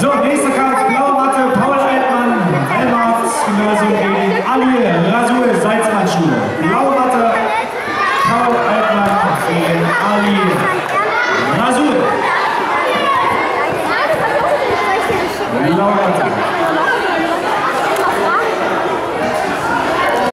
So, nächster Kampf, blaue Matte, Paul Altmann, Elmarts Gymnasium gegen Ali Rasul Salzmann-Schule. Blaue Matte, Paul Altmann gegen Ali Rasul. Blaue Matte.